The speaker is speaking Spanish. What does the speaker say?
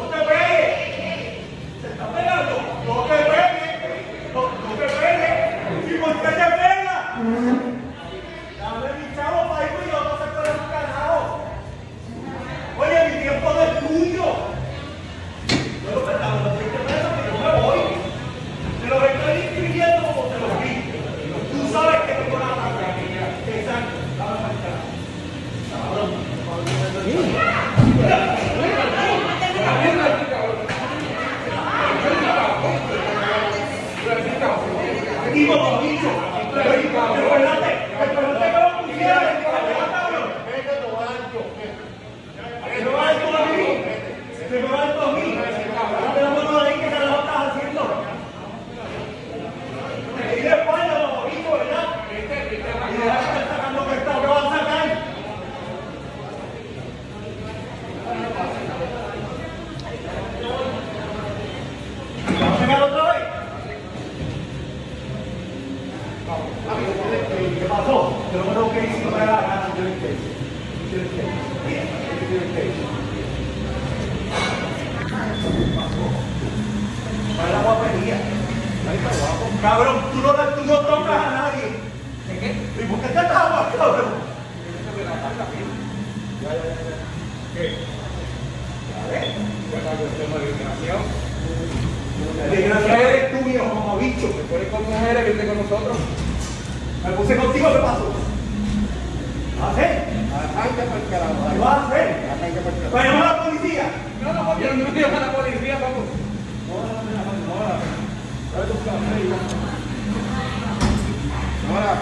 Otra pero ¿Qué pasó? Yo no que da la gana. Yo le dije, yo le dije, mira, yo le dije. ¿Cuál es la guapería? Cabrón, tú no, tú no tocas a nadie. ¿Y por qué te cabrón? ¿Qué? Tú, mío, como bicho. con mujeres, viste con nosotros. Me puse contigo, ¿qué pasó? ¿Vas a hacer? Arranca para el carajo. ¿Qué vas a hacer? Arranca para el carajo. ¿Para llamar a la policía? No, no, yo no me la policía, vamos. Ahora,